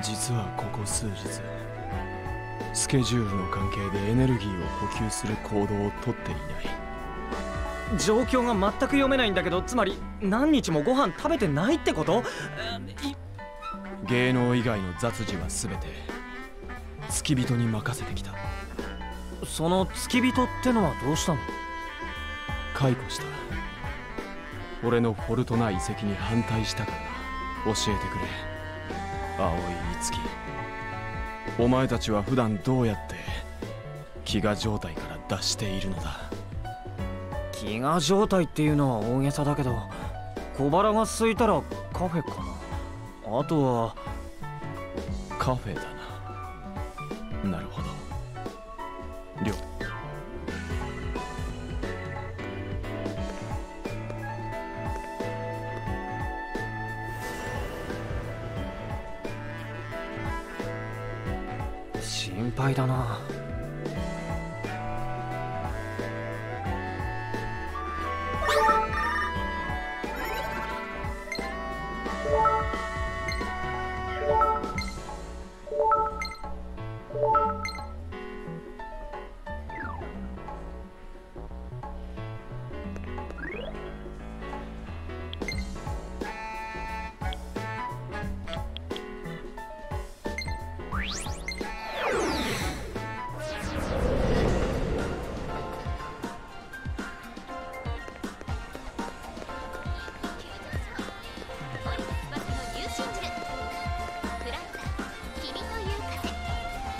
実はここ数日スケジュールの関係でエネルギーを補給する行動をとっていない。状況が全く読めないんだけどつまり何日もご飯食べてないってこと？芸能以外の雑事は全て付き人に任せてきた。その付き人ってのはどうしたの？解雇した。俺のフォルトナ遺跡に反対したからな教えてくれ青い樹お前たちは普段どうやって飢餓状態から脱しているのだ？飢餓状態っていうのは大げさだけど小腹が空いたらカフェかな？あとはカフェだな。なるほど了心配だな。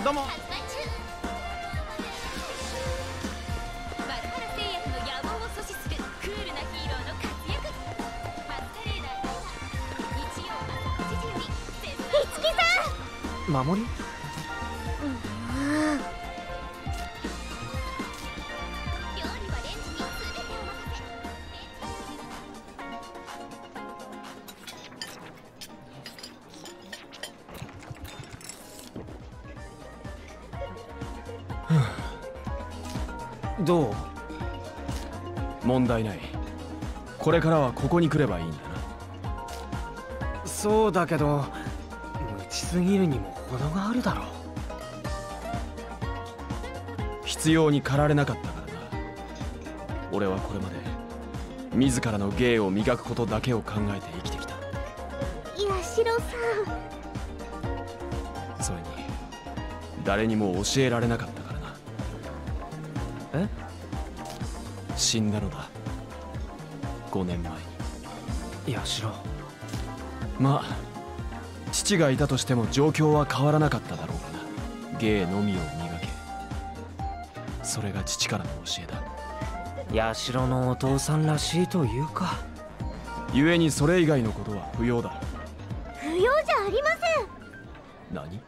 り絶賛。守り？これからはここに来ればいいんだな。そうだけど無知すぎるにも程があるだろ必要に駆られなかったからな。俺はこれまで自らの芸を磨くことだけを考えて生きてきた。八代さそれに誰にも教えられなかったからな。え？死んだのだ5年前。に八代まあ父がいたとしても状況は変わらなかっただろうがな。芸のみを磨け。それが父からの教えだ。八代のお父さんらしいというか。故にそれ以外のことは不要だ。ん不要じゃありま何せん。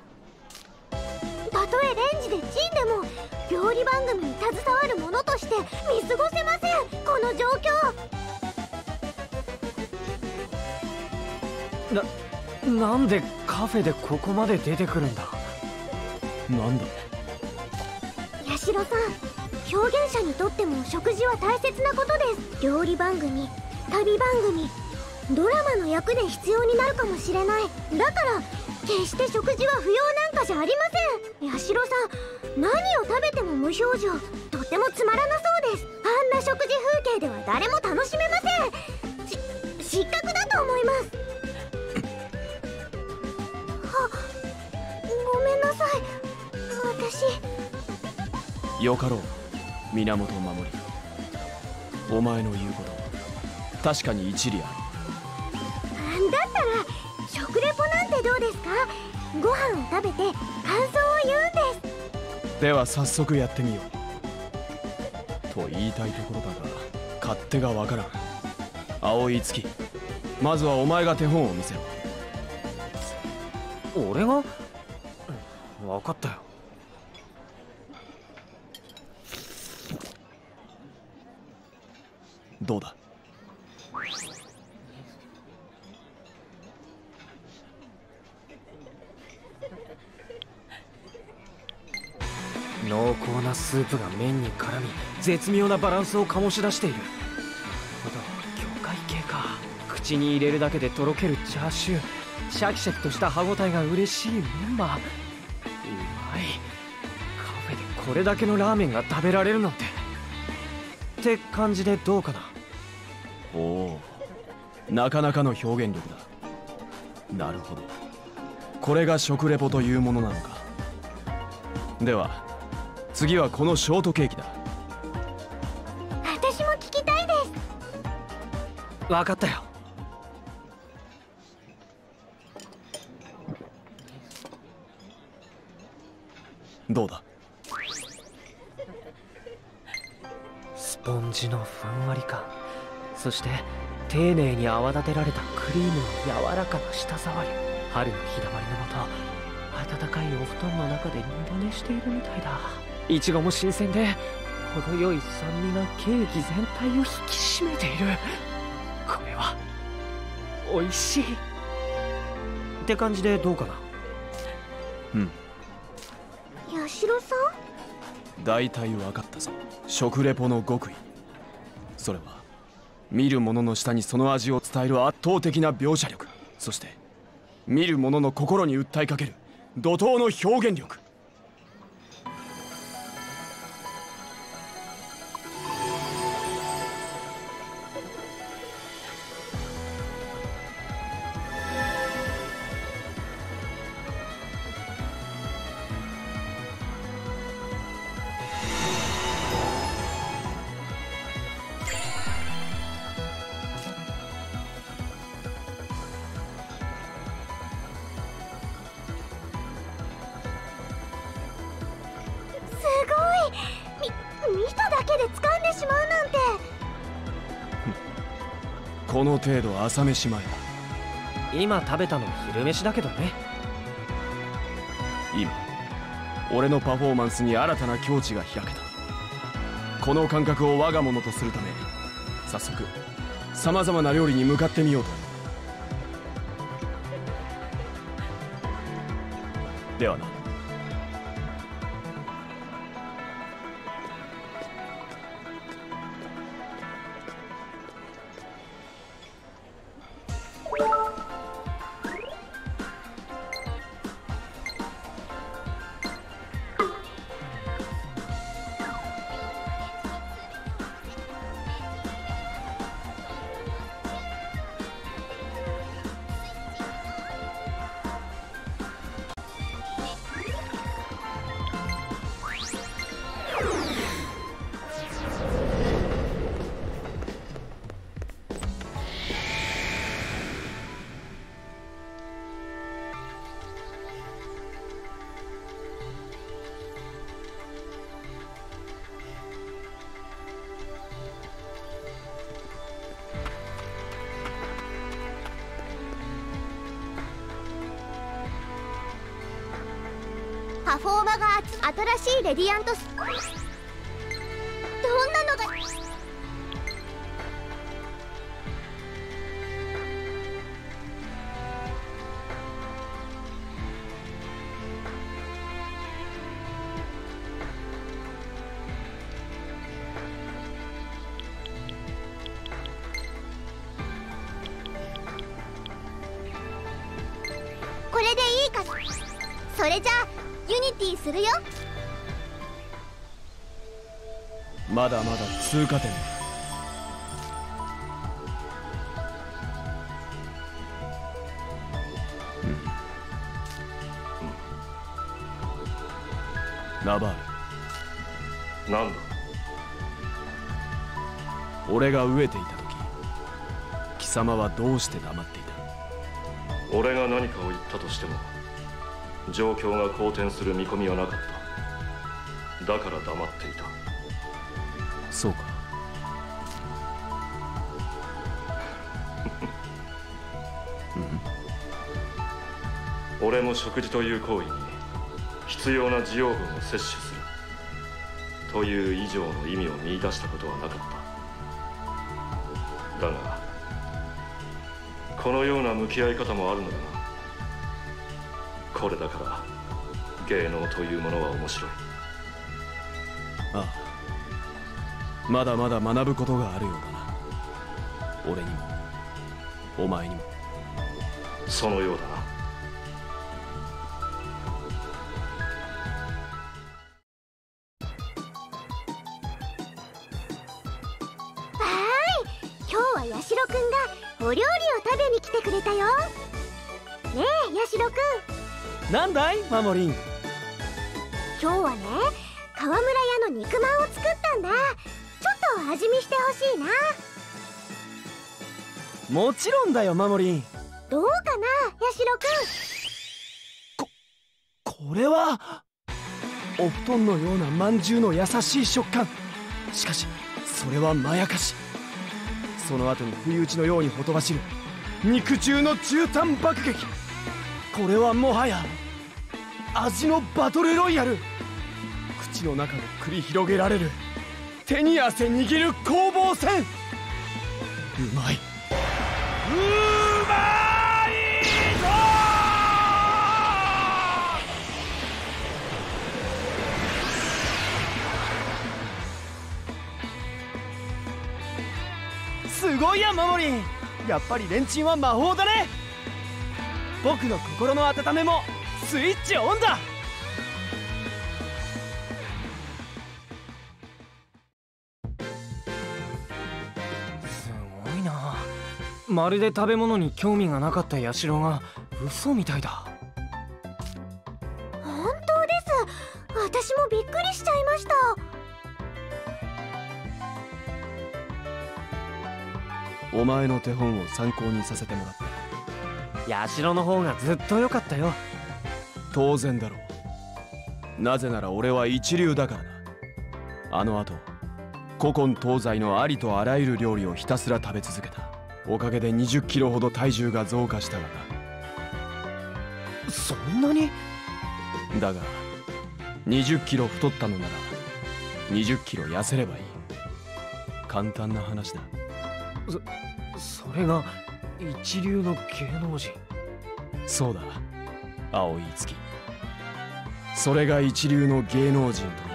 たとえレンジでチンでも料理番組に携わる者として見過ごせません。この状況ななんでカフェでここまで出てくるんだ？なんだ？八代さん表現者にとっても食事は大切なことです。料理番組旅番組ドラマの役で必要になるかもしれない。だから決して食事は不要なんかじゃありません。八代さん何を食べても無表情とってもつまらなそうです。あんな食事風景では誰も楽しめません。し失格だと思いますなさい。私。よかろう源守お前の言うこと確かに一理あだったら食レポなんてどうですか？ご飯を食べて感想を言うんです。るでは早速やってみよう。と言いたいところだが勝手がわからん。青い月まずはお前が手本を見せろ。俺が？分かったよ。どうだ？濃厚なスープが麺に絡み絶妙なバランスを醸し出している。ほど魚介系か。口に入れるだけでとろけるチャーシュー。シャキシャキとした歯ごたえが嬉しいメンマ。これだけのラーメンが食べられるなんて。って感じでどうかな。おおなかなかの表現力だ。なるほど。これが食レポというものなのか。では次はこのショートケーキだ。私も聞きたいです。分かったよ。どうだ？のふんわり感そして丁寧に泡立てられたクリームの柔らかな舌触り。春の日だまりのもと暖かいお布団の中で二度寝しているみたいだ。いちごも新鮮で程よい酸味がケーキ全体を引き締めている。これは美味しい。って感じでどうかな？うん。八代さん？大体分かったぞ。食レポの極意それは見る者の下にその味を伝える圧倒的な描写力そして見る者の心に訴えかける怒涛の表現力この程度朝飯前だ。今食べたの昼飯だけどね。今俺のパフォーマンスに新たな境地が開けた。この感覚を我が物とするため早速さまざまな料理に向かってみようと。ではなパフォーマが新しいレディアントス。どんなのが。これでいいかそれじゃあユニティするよ。まだまだ通過点。だナバール。なんだ？俺が飢えていた時貴様はどうして黙っていた？俺が何かを言ったとしても状況が好転する見込みはなかった。だから黙っていた。そうか。俺も食事という行為に必要な需要分を摂取する。という以上の意味を見出したことはなかった。だがこのような向き合い方もあるのだなこれだから芸能というものは面白い。ああ。まだまだ学ぶことがあるようだな。俺にも。お前にも。そのようだな。今日はヤシロくんがお料理を食べに来てくれたよ。ねえヤシロくんなんだいマモリン？今日はね川村屋の肉まんを作ったんだ。ちょっと味見してほしいな。もちろんだよマモリン。どうかなヤシロくん？これはお布団のようなまんじゅうの優しい食感。しかしそれはまやかし。その後に不意打ちのようにほとばしる肉汁の絨毯爆撃これはもはや味のバトルロイヤル。口の中で繰り広げられる。手に汗握る攻防戦。うまい。うまいぞ！すごいやマモリンやっぱりレンチンは魔法だね。僕の心の温めもスイッチオンだ。すごいな。まるで食べ物に興味がなかったヤシロが嘘みたいだ。本当です。私もびっくりしちゃいました。お前の手本を参考にさせてもらったヤシロの方がずっと良かったよ。当然だろう。なぜなら俺は一流だからな。あの後古今東西のありとあらゆる料理をひたすら食べ続けた。おかげで2 0キロほど体重が増加したがそんなに？なだが2 0キロ太ったのなら2 0キロ痩せればいい。簡単な話だ。それが一流の芸能人。そうだ。青い月。それが一流の芸能人と